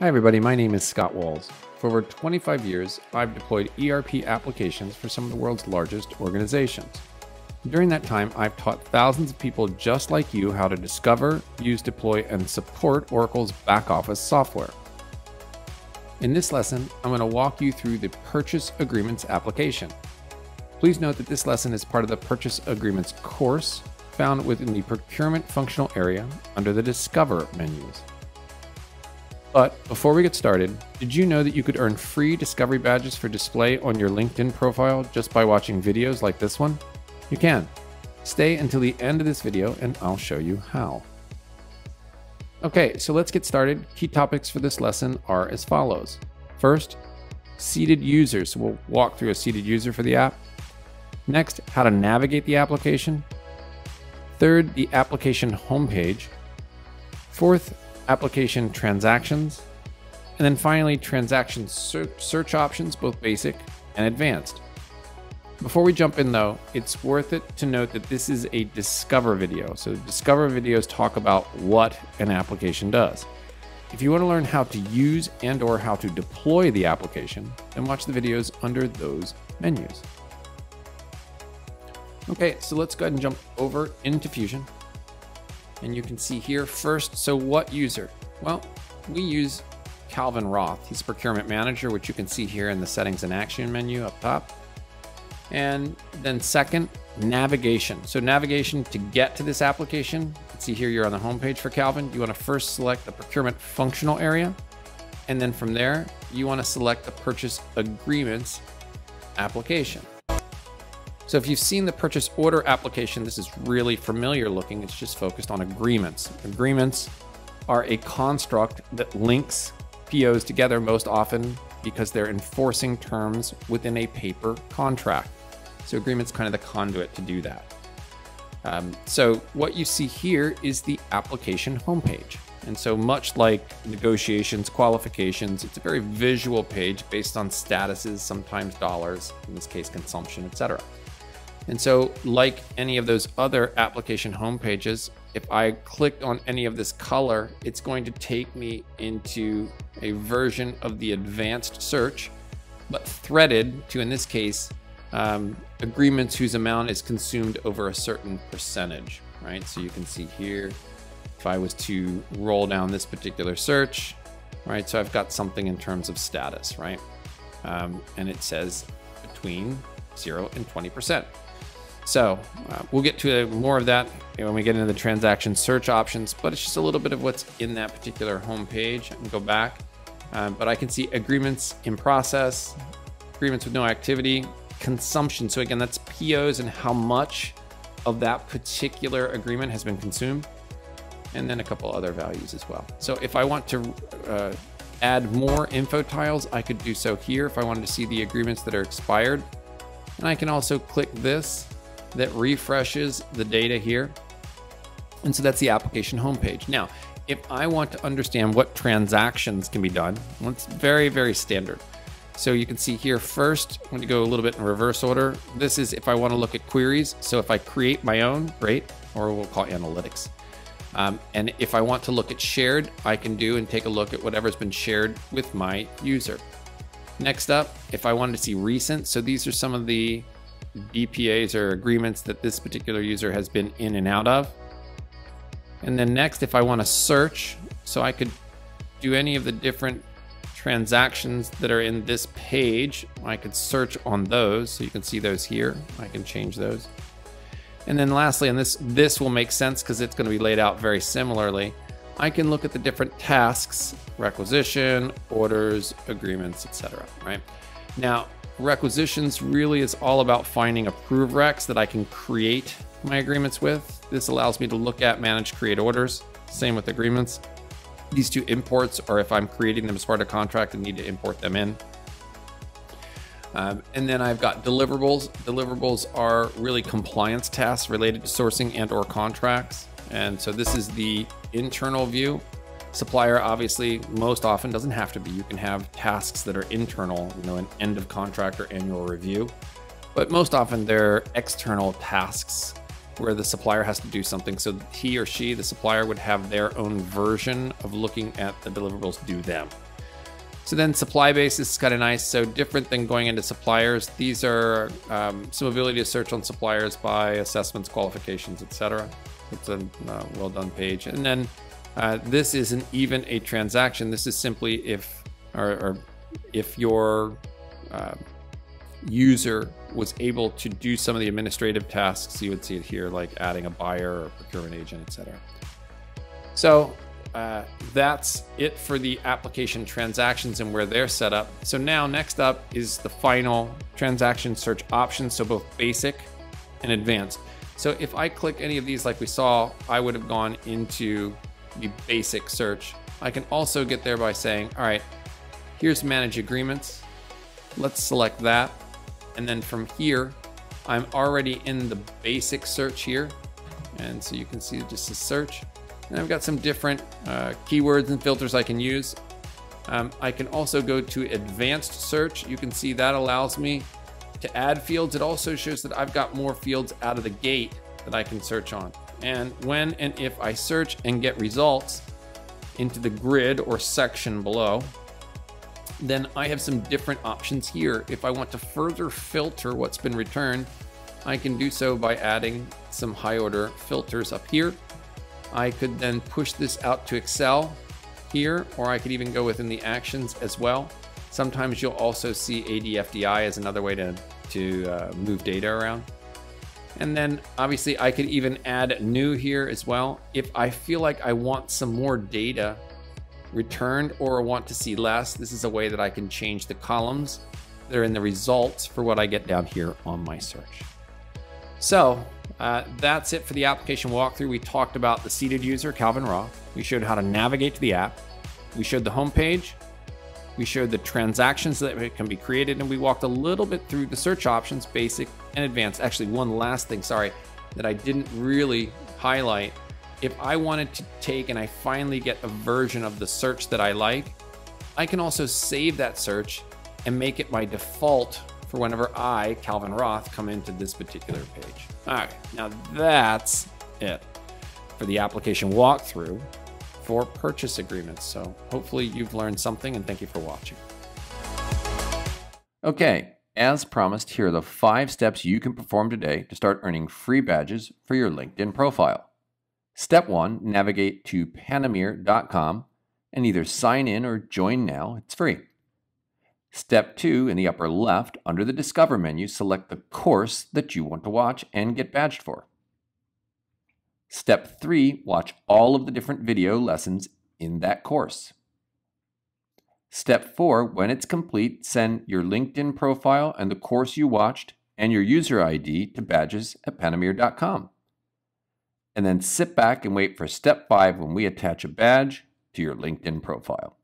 Hi everybody, my name is Scott Walls. For over 25 years, I've deployed ERP applications for some of the world's largest organizations. During that time, I've taught thousands of people just like you how to discover, use, deploy, and support Oracle's back office software. In this lesson, I'm going to walk you through the Purchase Agreements application. Please note that this lesson is part of the Purchase Agreements course found within the Procurement functional area under the Discover menus. But before we get started, did you know that you could earn free discovery badges for display on your LinkedIn profile just by watching videos like this one? You can. Stay until the end of this video and I'll show you how. Okay, so let's get started. Key topics for this lesson are as follows. First, seeded users. So we'll walk through a seeded user for the app. Next, how to navigate the application. Third, the application homepage. Fourth, application transactions, and then finally transaction search options, both basic and advanced. Before we jump in though, it's worth it to note that this is a Discover video. So Discover videos talk about what an application does. If you want to learn how to use and or how to deploy the application, then watch the videos under those menus. Okay, so let's go ahead and jump over into Fusion. And you can see here first, so what user? Well, we use Calvin Roth. He's procurement manager, which you can see here in the settings and action menu up top. And then second, navigation. So navigation to get to this application, see here you're on the home page for Calvin. You want to first select the procurement functional area. And then from there, you want to select the purchase agreements application. So if you've seen the purchase order application, this is really familiar looking. It's just focused on agreements. Agreements are a construct that links POs together most often because they're enforcing terms within a paper contract. So agreement's kind of the conduit to do that. Um, so what you see here is the application homepage. And so much like negotiations, qualifications, it's a very visual page based on statuses, sometimes dollars, in this case consumption, etc. And so, like any of those other application homepages, if I click on any of this color, it's going to take me into a version of the advanced search, but threaded to, in this case, um, agreements whose amount is consumed over a certain percentage, right? So you can see here, if I was to roll down this particular search, right? So I've got something in terms of status, right? Um, and it says between zero and 20%. So uh, we'll get to more of that when we get into the transaction search options, but it's just a little bit of what's in that particular home page. and go back, um, but I can see agreements in process, agreements with no activity, consumption. So again, that's POs and how much of that particular agreement has been consumed, and then a couple other values as well. So if I want to uh, add more info tiles, I could do so here if I wanted to see the agreements that are expired. And I can also click this that refreshes the data here. And so that's the application homepage. Now, if I want to understand what transactions can be done, well, it's very, very standard. So you can see here first, I'm going to go a little bit in reverse order. This is if I want to look at queries. So if I create my own, great, or we'll call analytics. Um, and if I want to look at shared, I can do and take a look at whatever's been shared with my user. Next up, if I wanted to see recent, so these are some of the BPAs or agreements that this particular user has been in and out of. And then next, if I want to search, so I could do any of the different transactions that are in this page, I could search on those. So you can see those here. I can change those. And then lastly, and this, this will make sense because it's going to be laid out very similarly. I can look at the different tasks, requisition, orders, agreements, etc. Right now, requisitions really is all about finding approved recs that I can create my agreements with. This allows me to look at manage create orders. Same with agreements. These two imports are if I'm creating them as part of contract and need to import them in. Um, and then I've got deliverables. Deliverables are really compliance tasks related to sourcing and or contracts. And so this is the internal view. Supplier obviously most often doesn't have to be. You can have tasks that are internal, you know, an end of contract or annual review. But most often they're external tasks where the supplier has to do something. So he or she, the supplier, would have their own version of looking at the deliverables due them. So then supply base is kind of nice. So different than going into suppliers. These are um, some ability to search on suppliers by assessments, qualifications, etc. It's a uh, well done page. And then uh, this isn't even a transaction. This is simply if or, or if your uh, user was able to do some of the administrative tasks. You would see it here, like adding a buyer or procurement agent, etc. So uh, that's it for the application transactions and where they're set up. So now next up is the final transaction search options. So both basic and advanced. So if I click any of these like we saw, I would have gone into the basic search. I can also get there by saying, all right, here's manage agreements. Let's select that. And then from here, I'm already in the basic search here. And so you can see just a search. And I've got some different uh, keywords and filters I can use. Um, I can also go to advanced search. You can see that allows me to add fields. It also shows that I've got more fields out of the gate that I can search on. And when and if I search and get results into the grid or section below, then I have some different options here. If I want to further filter what's been returned, I can do so by adding some high order filters up here. I could then push this out to Excel here, or I could even go within the actions as well. Sometimes you'll also see ADFDI as another way to, to uh, move data around. And then obviously I could even add new here as well. If I feel like I want some more data returned or I want to see less, this is a way that I can change the columns that are in the results for what I get down here on my search. So uh, that's it for the application walkthrough. We talked about the seeded user, Calvin Roth. We showed how to navigate to the app. We showed the homepage. We showed the transactions that can be created, and we walked a little bit through the search options, basic and advanced. Actually, one last thing, sorry, that I didn't really highlight. If I wanted to take and I finally get a version of the search that I like, I can also save that search and make it my default for whenever I, Calvin Roth, come into this particular page. All right, now that's it for the application walkthrough for purchase agreements. So hopefully you've learned something and thank you for watching. Okay, as promised, here are the five steps you can perform today to start earning free badges for your LinkedIn profile. Step one, navigate to Panameer.com and either sign in or join now. It's free. Step 2, in the upper left, under the Discover menu, select the course that you want to watch and get badged for. Step 3, watch all of the different video lessons in that course. Step 4, when it's complete, send your LinkedIn profile and the course you watched and your user ID to badges at Panameer.com. And then sit back and wait for step 5 when we attach a badge to your LinkedIn profile.